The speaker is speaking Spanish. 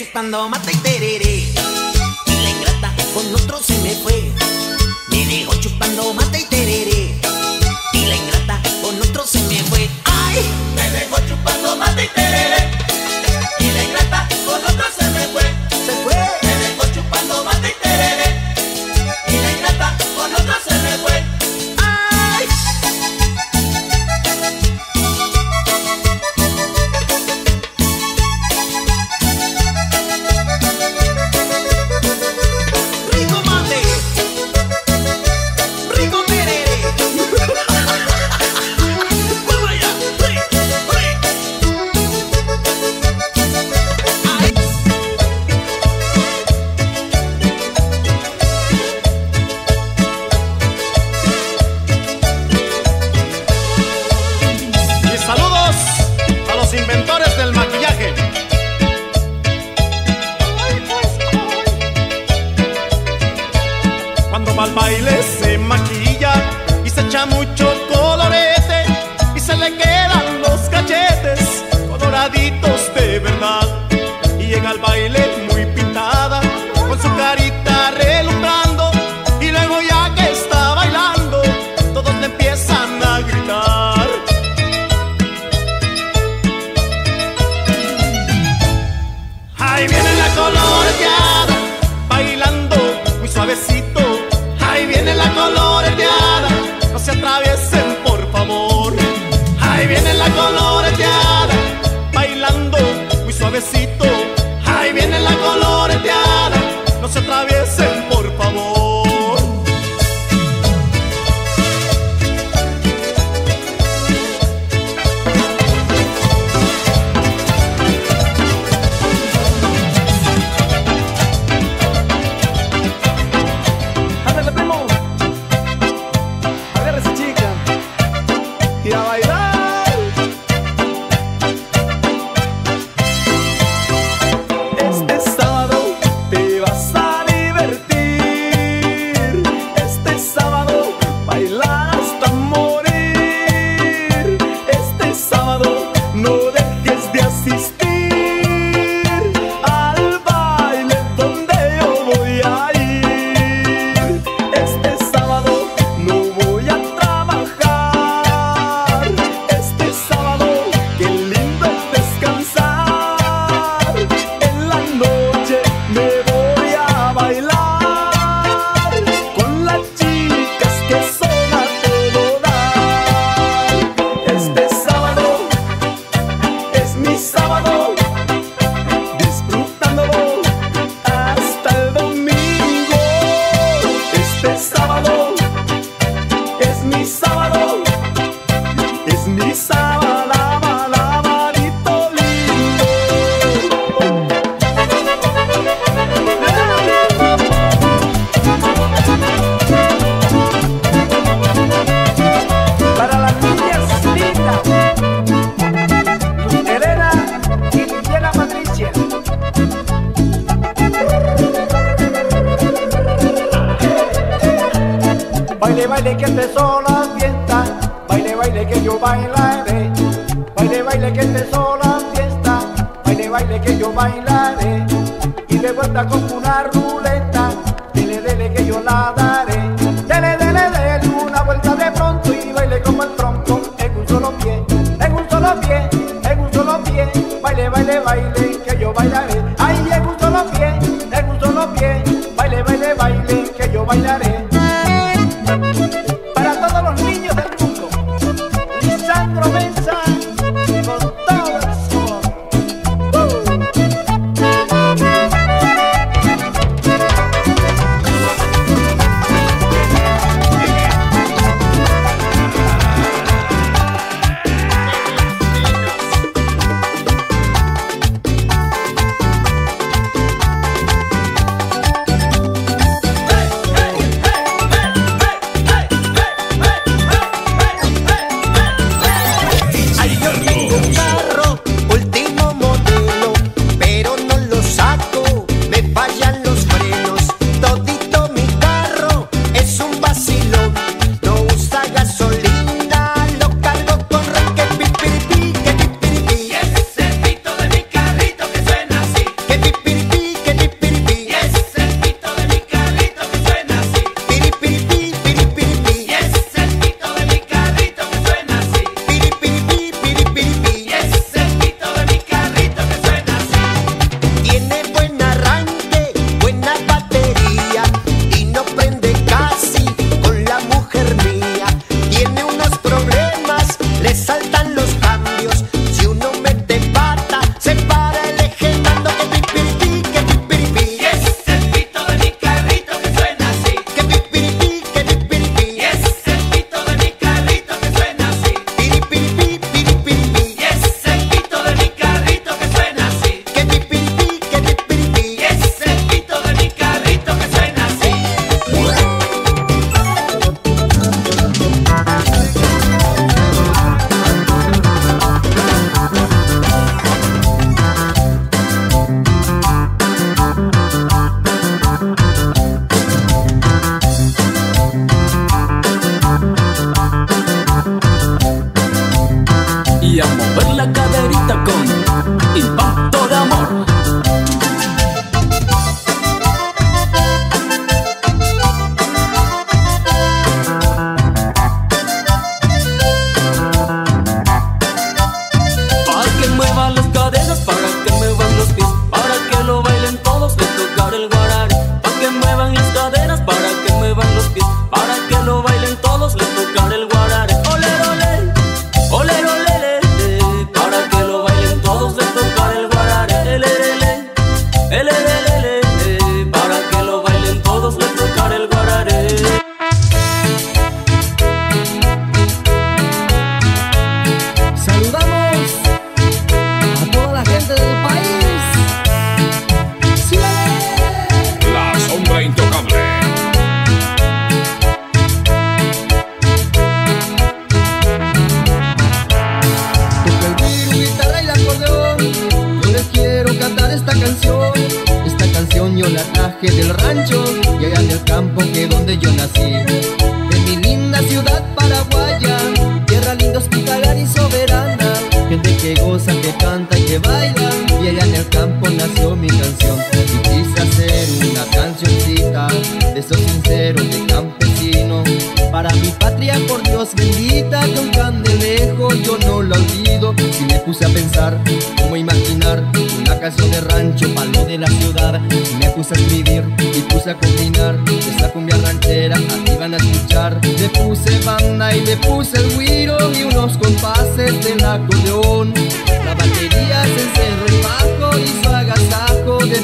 chupando mata y tereré. Y la ingrata con otro se me fue. Me dejó chupando mata y tereré. necesito. Ahí viene la coloreteada, no se atraviesen por favor. Ahí viene la coloreteada, bailando muy suavecito. bailaré, baile, baile que empezó la fiesta, baile, baile que yo bailaré, y de vuelta con una saludar Me puse a escribir y puse a combinar. Esta cumbia ranchera aquí van a escuchar. Le puse banda y le puse el guiro Y unos compases del acordeón. La batería se encerró bajo y su agasajo de